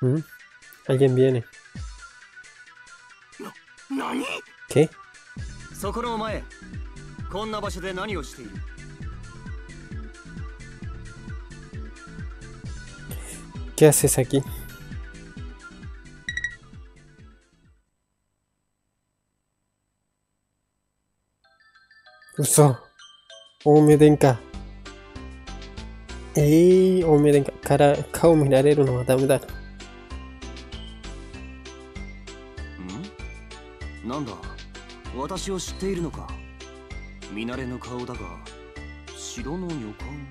¿Mm? Alguien viene. 何 ¿Qué? そこのお前こんな場所で何をしている ¿Qué haces aquí? Uso. Omedenka. Eh, Omedenka. Cara, kao minareru no dame da. なんだ私を知っているのか見慣れぬ顔だが城の予感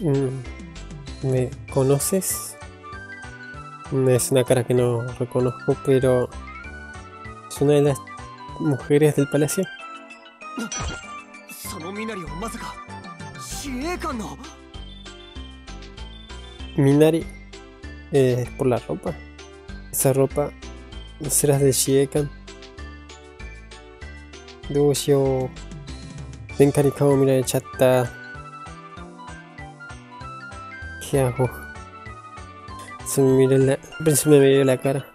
Mm, ¿Me conoces? Mm, Es una cara que no reconozco, pero es una de las mujeres del palacio. その身なりはまさか司令官の Minari eh, es por la ropa. esa ropa serás de Shiekan. Doshio. Benkari kao mirar chatta. ¿Qué hago? Se me miró la, se me miró la cara.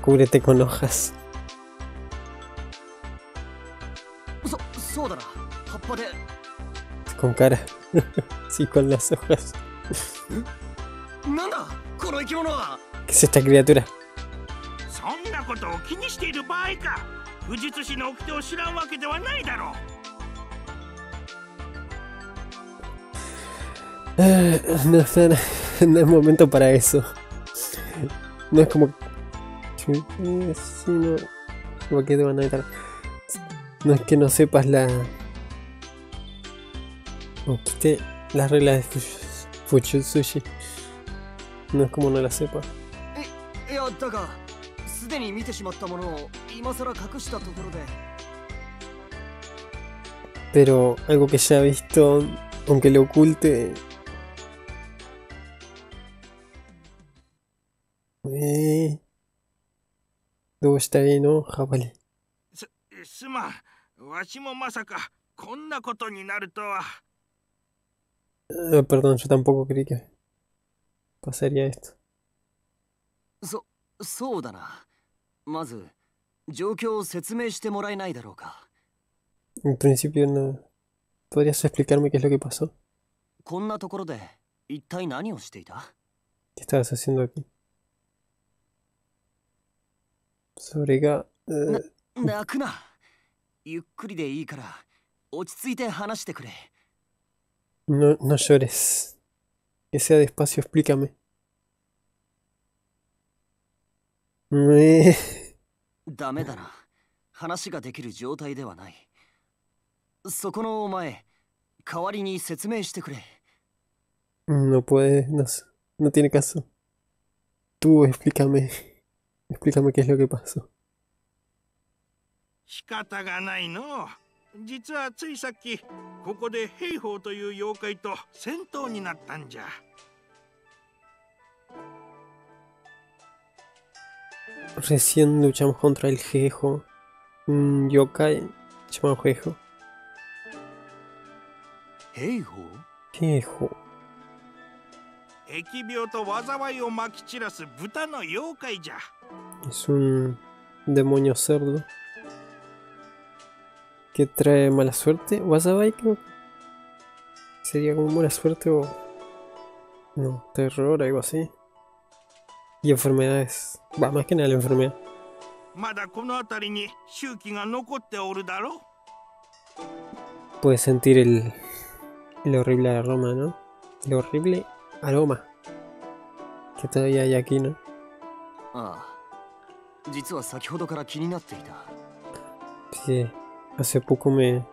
Cúbrete con hojas. Con cara. sí, con las hojas. ¿Qué es esta criatura? No, no, no es momento para eso. No es como... Eh, no es que no sepas la... No quite las reglas de Fush- Fuchutsushi. No es como no la sepa. いやだがすでに見てしまったものを今さら隠したところで Pero algo que ya ha visto, aunque lo oculte. Eh. どうしたらいいのハバリ。すすまんわしもまさかこんなことになるとは Ah, perdón, yo tampoco creí que pasaría esto. そそうだなまず状況を説明してもらえないだろうか En principio no. ¿Podrías explicarme qué es lo que pasó? こんなところで一体何をしていた ¿Qué estabas haciendo aquí? Sobre ga... eh, 泣くなゆっくりでいいから落ち着いて話してくれ no, no llores. Que sea despacio, explícame. Eh, ダメだな話ができる状態ではないそこのお前代わりに説明してくれ No puede, no, sé, no tiene caso. Tú explícame. Explícame qué es lo que pasó. 仕方がないの 実はついさっきここで兵法という妖怪と戦闘になったんじゃ Recién luchamos contra el Jejo. Un yokai llamado Jejo. 兵法 Jejo. 疫病と災いをまき散らす豚の妖怪じゃ Es un demonio cerdo que trae mala suerte. Wasabai creo que sería como buena suerte o no, terror, algo así. Y enfermedades. Va, más que nada la enfermedad. まだこの辺りに周期が残っておるだろ Puedes sentir el, el horrible aroma, ¿no? El horrible aroma que todavía hay aquí, ¿no? ああ実は先ほどから気になっていた Sí, hace poco me, me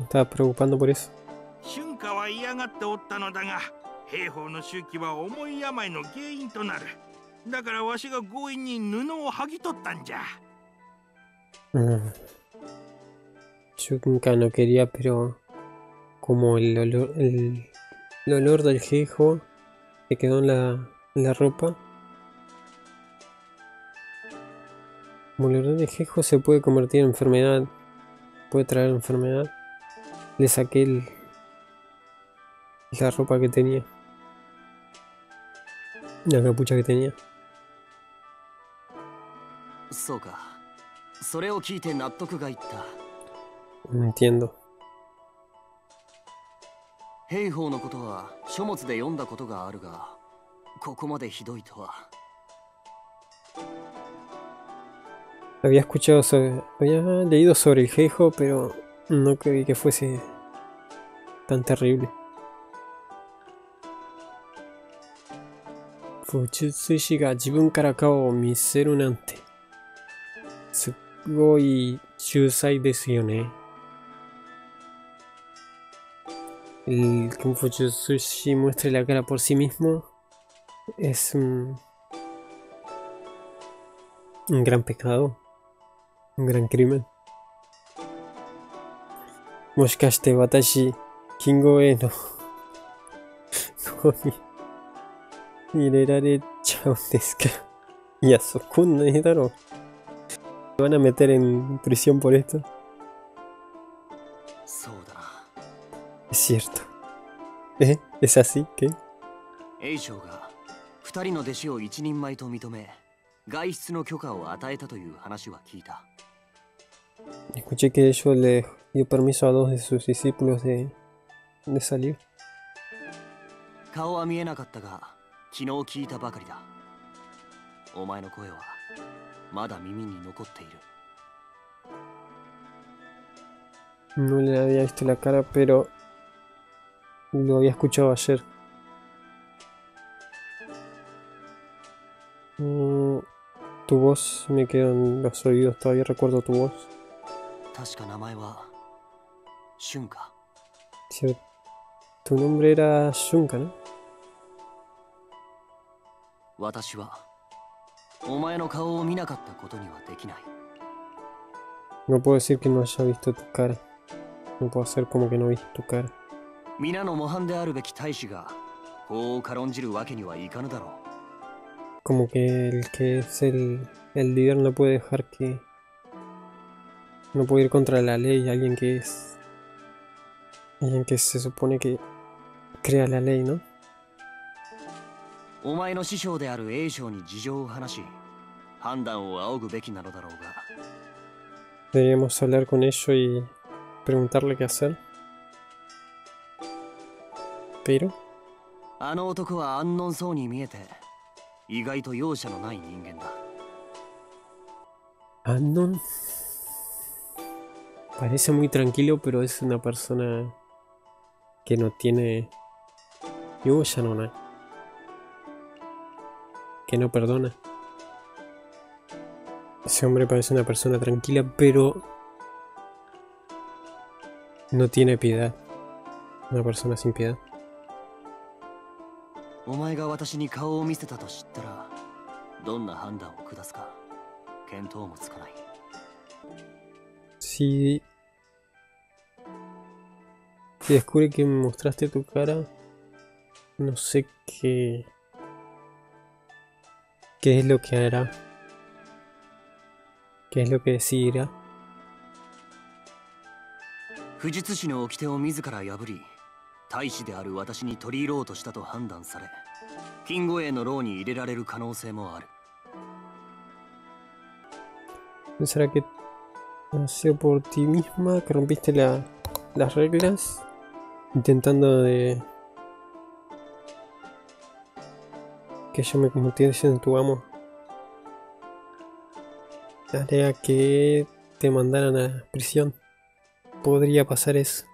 estaba preocupando por eso. 春夏は嫌がっておったのだが兵法の周期は重い病の原因となるだからわしが強引に布を剥ぎ取ったんじゃ Mm. Yo nunca no quería, pero como el olor, el, el olor del jejo que quedó en la, en la ropa, Como el orden de Jejo se puede convertir en enfermedad, puede traer enfermedad. Le saqué el, la ropa que tenía. La capucha que tenía. そうかそれを聞いて納得がいった Entiendo. 兵法のことは書物で読んだことがあるがここまでひどいとは Había escuchado sobre, había leído sobre el Heijo, pero no creí que fuese tan terrible. Fujitsu Ishii ga jibun kara miseru nante. Sugoi chusai desu yo. El que Fujitsu Ishii muestre la cara por sí mismo es un, un gran pecado Un gran crimen. もしかして私、キンゴへの方に入れられちゃうんですかいや、そこんなにだろう。¿Me van a meter en prisión por esto? そうだな Es cierto. ¿Eh? ¿Es así? ¿Qué? 栄翔が二人の弟子を一人前と認め 外出の許可を与えたという話は聞いた Escuché que ellos le dio permiso a dos de sus discípulos de, de salir. 顔は見えなかったが昨日聞いたばかりだお前の声はまだ耳に残っている No le había visto la cara, pero lo había escuchado ayer. Mm, tu voz me quedó en los oídos, todavía recuerdo tu voz. 確か名前は春か Cier- Tu nombre era Shunka, ¿no? 私はお前の顔を見なかったことにはできない No puedo decir que no haya visto tu cara. No puedo hacer como que no vi tu cara. 皆の模範であるべき大使が法を軽んじるわけにはいかぬだろう Como que el que es el, el líder no puede dejar que... No puede ir contra la ley, alguien que es... Alguien que se supone que crea la ley, ¿no? お前の師匠である栄翔に事情を話し判断を仰ぐべきなのだろうが Deberíamos hablar con ellos y preguntarle qué hacer. Pero... あの男は安穏そうに見えて 意外と容赦のない人間だ Anon... Parece muy tranquilo, pero es una persona que no tiene... Yo ya no hay. Que no perdona. Ese hombre parece una persona tranquila, pero... No tiene piedad. Una persona sin piedad. お前が私に顔を見せたと知ったらどんな判断を下すか見当もつかない Si... Si descubre que mostraste tu cara, no sé qué... ¿Qué es lo que hará? ¿Qué es lo que decidirá? 不術師の掟を自ら破り大使である私に取り入ろうとしたと判断され金護衛の牢に入れられる可能性もある ¿Será que ha sido por ti misma que rompiste la- las reglas? Intentando de... Que yo me convirtiese en tu amo. Haría que te mandaran a prisión. Podría pasar eso.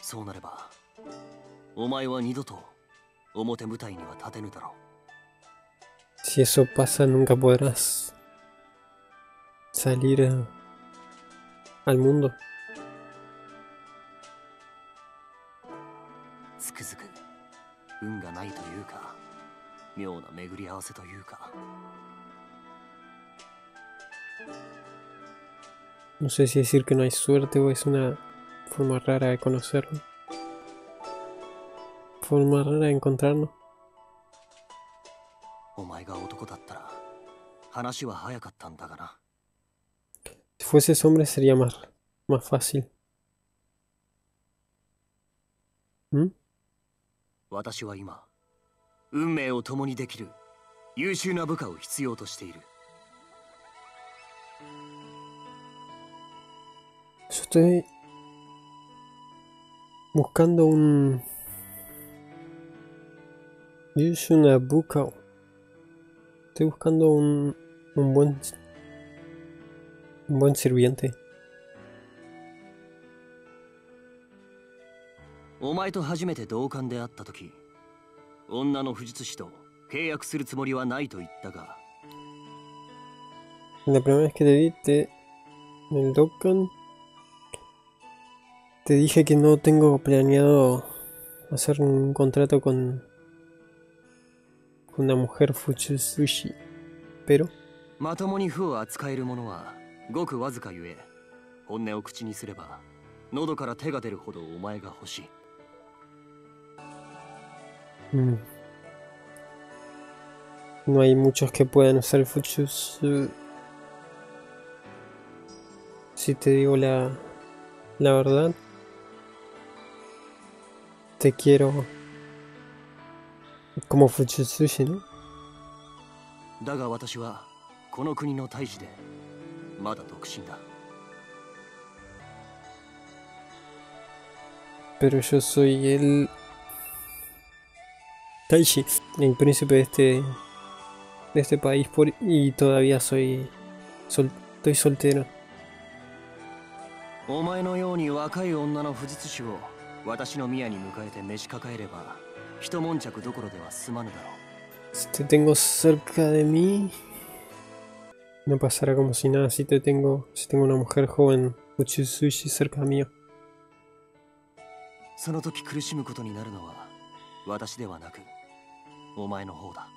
そうなれば お前は二度と表舞台には立てぬだろう Si eso pasa, nunca podrás salir a- al mundo. つくづく運がないというか妙な巡り合わせというか No sé si decir que no hay suerte o es una forma rara de conocerlo. Forma rara de encontrarnos. お前が男だったら話は早かったんだがな fueses hombre sería más, más fácil. ¿Mm? 私は今運命を共にできる優秀な部下を必要としている Yo estoy buscando un Yushuna Bukao. Estoy buscando un, un buen un buen sirviente. お前と初めて同感で会った時女の不術師と契約するつもりはないと言ったが La primera vez que te vi te, en el Dokkan te dije que no tengo planeado hacer un contrato con, con una mujer Fuchisushi. Pero まともに負を扱えるものはごくわずかゆえ本音を口にすれば喉から手が出るほどお前が欲しい mm, no hay muchos que puedan usar el Fuchus. Si te digo la, la verdad, te quiero como Fuchisushi, ¿no? だが私はこの国の大使でまだ独身だ Pero yo soy el Taishi, el príncipe de este de este país por, y todavía soy sol, estoy soltero. お前のように若い女の不術師を私の宮に迎えて召し抱えれば一悶着どころでは済まぬだろう Si te tengo cerca de mí, no pasará como si nada si te tengo, si tengo una mujer joven Uchisushi cerca mío. その時苦しむことになるのは私ではなくお前の方だ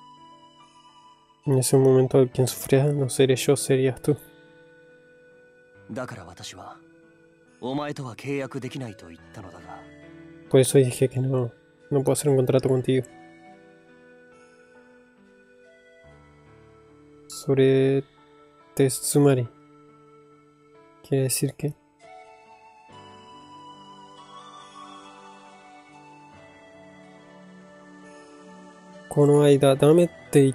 En ese momento el quien sufría no seré yo, serías tú. だから私はお前とは契約できないと言ったのだが Por eso dije que no, no puedo hacer un contrato contigo. Sobre Tetsumari. Quiere decir que この間、ダメって、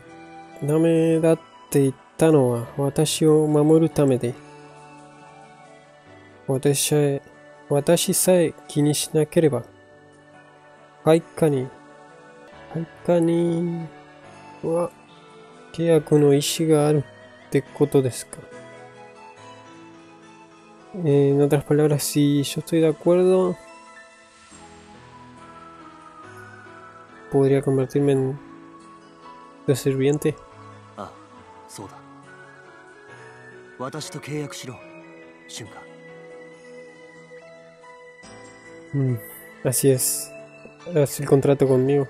ダメだって言ったのは私を守るためで、私さえ、私さえ気にしなければ、配下に、配下には契約の意思があるってことですか。Eh, en otras palabras, si yo estoy de acuerdo, podría convertirme en tu sirviente. ああそうだ私と契約しろ瞬間 Mm, así es. Haz el contrato conmigo.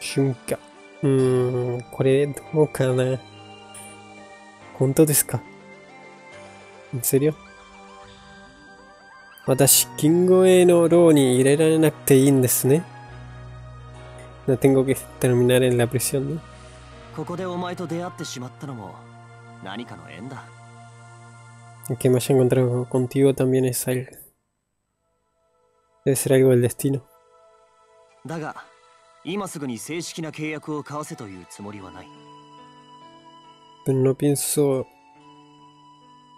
Shunka. Mm, これどうかな本当ですか ¿En serio? 私、金護衛の牢に入れられなくていいんですね。No tengo que terminar en la prisión, ¿no? ここでお前と出会ってしまったのも何かの縁だ El que me haya encontrado contigo también es algo. Debe ser algo del destino. だが今すぐに正式な契約を交わせというつもりはない Pero no pienso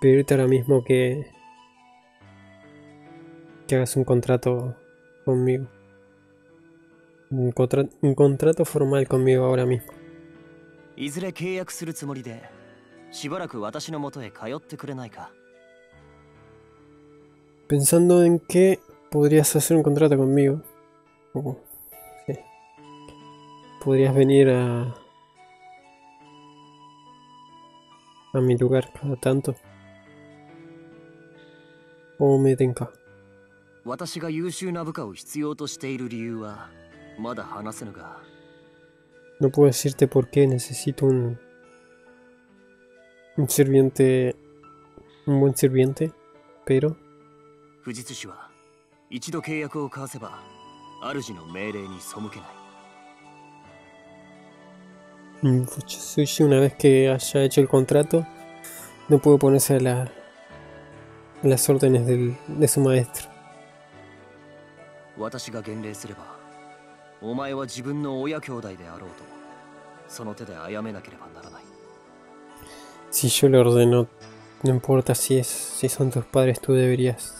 pedirte ahora mismo que, que hagas un contrato conmigo. Un, contra- un contrato formal conmigo ahora mismo. いずれ契約するつもりでしばらく私のもとへ通ってくれないか Pensando en que podrías hacer un contrato conmigo. O, sí. Podrías venir a. a mi lugar cada tanto. O me tenka. 私が優秀な部下を必要としている理由はまだ話せぬが No puedo decirte por qué necesito un. un sirviente. un buen sirviente, pero. 不実師は 一度契約を交わせば主の命令に背けない Mm, Fuchisushi, una vez que haya hecho el contrato, no puede ponerse a, la, a las órdenes del- de su maestro. 私が言令すればお前は自分の親兄弟であろうとその手で殺めなければならない Si yo le ordeno, no importa si es, si son tus padres, tú deberías mm,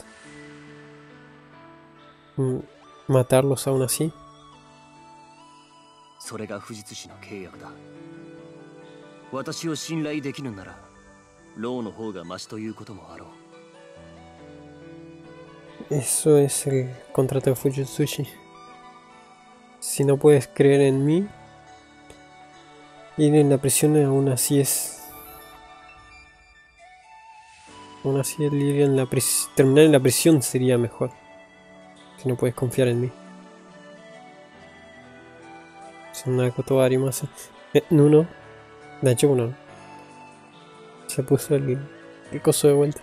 Mm, matarlos aún así. Eso es el contrato de Fujitsushi. Si no puedes creer en mí, ir en la prisión aún así es Aún así, el ir en la terminar en la prisión sería mejor Si no puedes confiar en mí. そんなことはありません。え、Nuno? 大丈夫なの Se puso el, el coso de vuelta.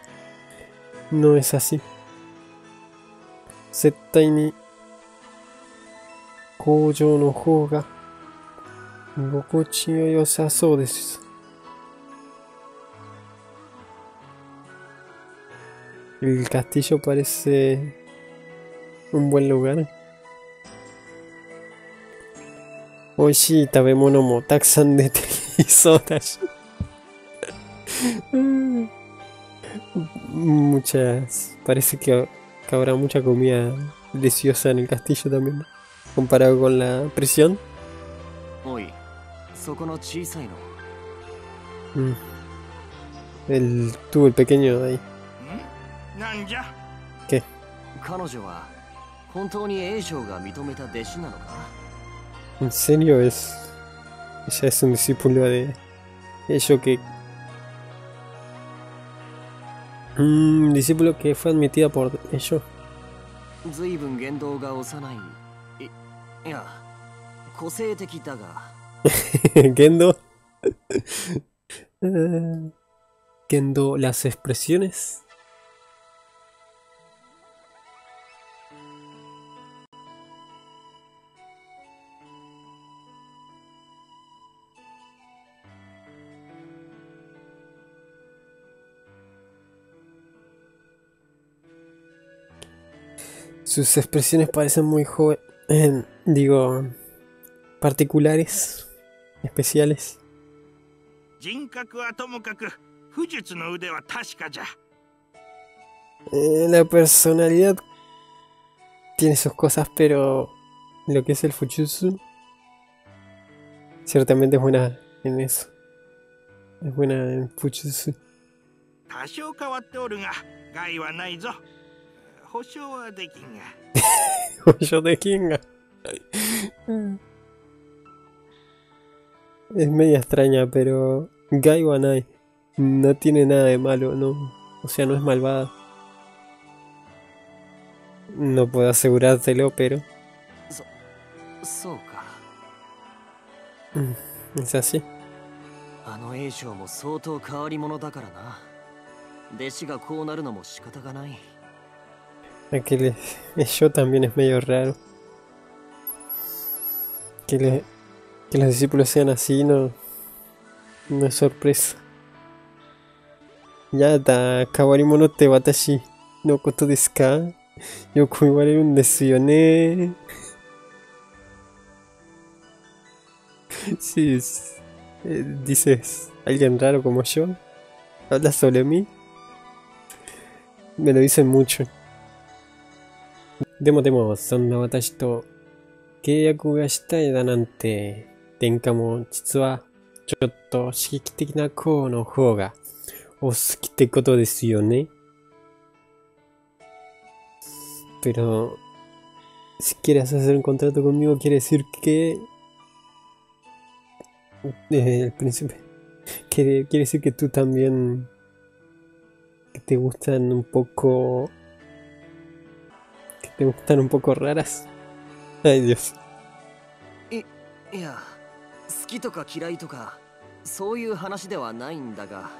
No es así. 絶対に工場の方が居心地が良さそうです。El castillo parece un buen lugar. 美味しい食べ物もたくさん出ていそうだし。うん。Muchas. Parece que que habrá mucha comida deliciosa en el castillo también, ¿no? comparado con la prisión. おいそこの小さいの Mm. El tuvo el pequeño de ahí. んなんじゃ彼女は 本当に栄翔が認めた弟子なのか En serio es. Ella es un discípulo de ello que. Un discípulo que fue admitida por ello. 随分言動が幼いいいや個性的だが Kendo. Eh, Kendo, las expresiones. Sus expresiones parecen muy jóvenes. digo, particulares, especiales. 人格はともかく不術の腕は確かじゃ Eh, la personalidad tiene sus cosas, pero lo que es el Fujitsu ciertamente es buena en eso. Es buena en Fujitsu. 多少変わっておるが害はないぞ 保証はできんが Yo de Kinga. Es media extraña, pero Gai Wanai no tiene nada de malo, no. O sea, no es malvada. No puedo asegurártelo, pero そうか es así. あの栄翔も相当変わり者だからな弟子がこうなるのも仕方がない Aquel yo también es medio raro. Que, le- que los discípulos sean así no, no es sorpresa. Yata, kawarimono te watashi no koto desu ka? Yoku iwareru un desu yo ne. Sí, es- eh, dices, alguien raro como yo. ¿Hablas sobre mí? Me lo dicen mucho. でもでも、そんな私と契約がしたいだなんて、殿下も実はちょっと刺激的な子の方がお好きってことですよね。Pero, si quieres hacer un contrato conmigo, quiere decir que. Eh, el príncipe. Quiere, quiere decir que tú también. que te gustan un poco. que te gustan un poco raras. Ay, Dios. いや好きとか嫌いとかそういう話ではないんだが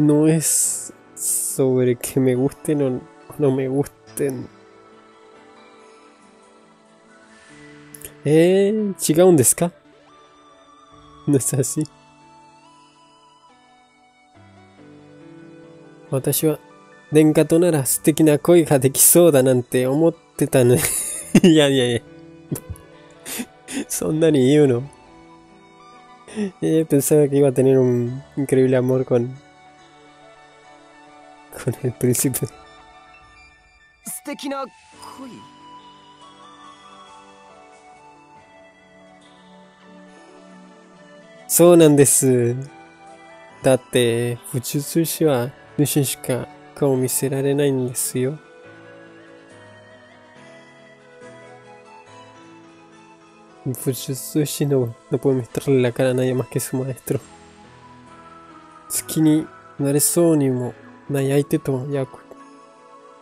No es sobre que me gusten o no me gusten. Eh, ¿違うんですか No es así. 私は、殿下となら素敵な恋が ってたね。いやいやいや。そんなに言うの？Ella pensaba que iba a tener un increíble amor con. con el príncipe. 素敵な恋そうなんです。だって、不術師は主しか顔見せられないんですよ。No, no puede mostrarle la cara a nadie más que su maestro. Tsukini nareso ni mo nai to yaku.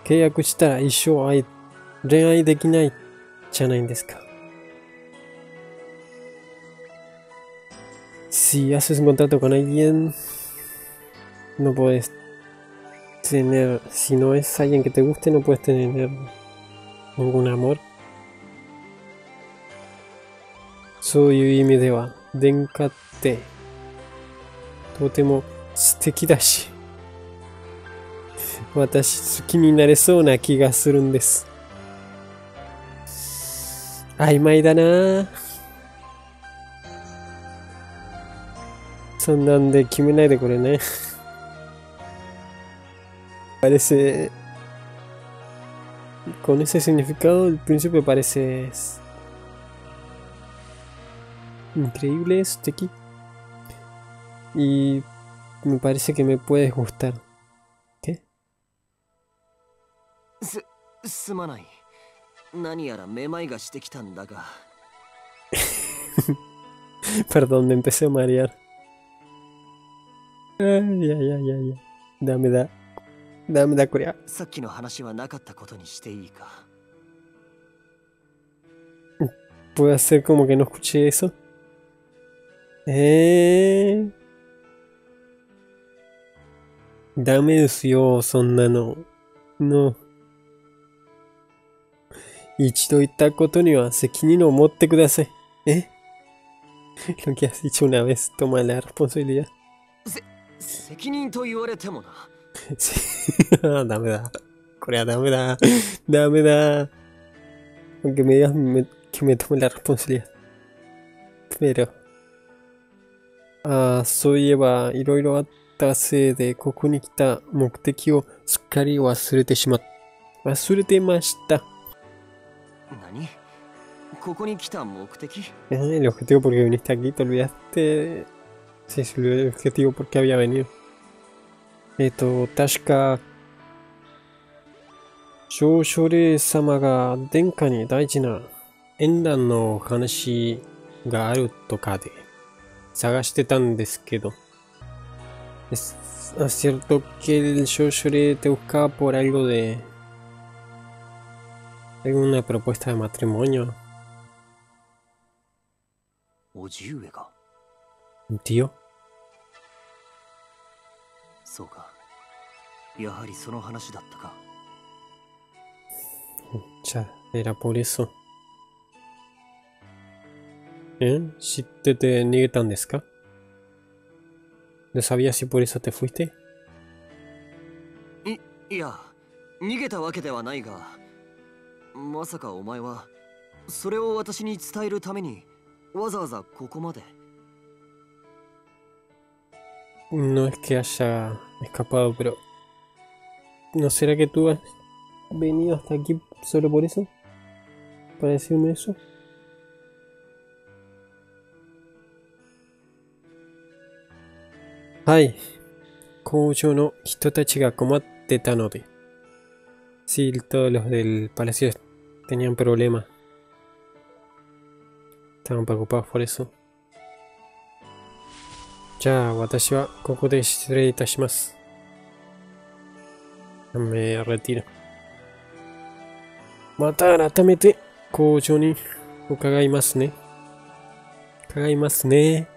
Keiyaku shitara ishou ai renai dekinai janai desu ka. Si haces un contrato con alguien, no puedes tener, si no es alguien que te guste, no puedes tener ningún amor そういう意味では、殿下って、とても素敵だし、私好きになれそうな気がするんです。曖昧だな。そんなんで決めないでこれね。Parece... Con ese significado, el príncipe parece... Increíble, es Teki. Y me parece que me puedes gustar. ¿Qué? すすまない何やらめまいがしてきたんだが Perdón, me empecé a marear. Ay, ay, ay, ay, ay. Dame da. Dame da, Corea. さっきの話はなかったことにしていいか ¿Puedo hacer como que no escuché eso? Eh. Dame ですよ、そんなの。の。一度言ったことには責任を持ってください。え Lo que has dicho una vez, toma la responsabilidad. 責任と言われてもな Sí. Ah, dame da. Corea, dame da. Dame da. Aunque me digas me- que me tome la responsabilidad. Pero. ああ、そういえば、いろいろあったせいで、ここに来た目的をすっかり忘れてしまった、忘れてました。何？ここに来た目的？えー、el objetivo porque viniste aquí, te olvidaste. Sí, se olvidó el objetivo porque había venido. えっと、確か、少々霊様が殿下に大事な縁談の話があるとかで。探してたんですけど。Es es cierto que el Shoshore te buscaba por algo de. alguna propuesta de matrimonio, おじ上が tío. そうかやはりその話だったか Ya, era por eso. ¿Eh? ¿Si te, te niegan desu ¿No sabías si por eso te fuiste? いや逃げたわけではないがまさかお前はそれを私に伝えるためにわざわざここまで No es que haya escapado, pero... ¿No será que tú has venido hasta aquí solo por eso? ¿Para decirme eso? ¡Ay! 工場の人たちが困ってたので。Sí, todos los del palacio tenían problemas. Estaban preocupados por eso. じゃあ私はここで失礼いたします。Me retiro. また改めて工場に伺いますね。伺いますね。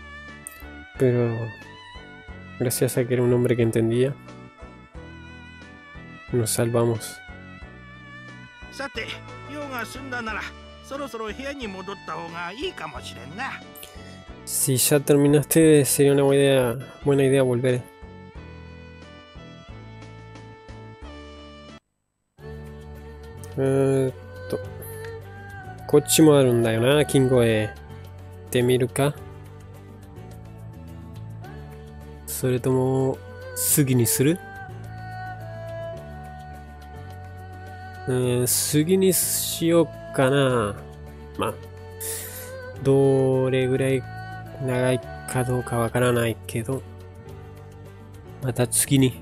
Pero gracias a que era un hombre que entendía, nos salvamos. さて用が済んだならそろそろ部屋に戻った方がいいかもしれんな Si ya terminaste, sería una buena idea, buena idea volver. Eh, to- こっちもあるんだよな、金庫へ。行ってみるか それとも、杉にする？うん、杉にしようかな。まあ、どれぐらい長いかどうかわからないけど、また次に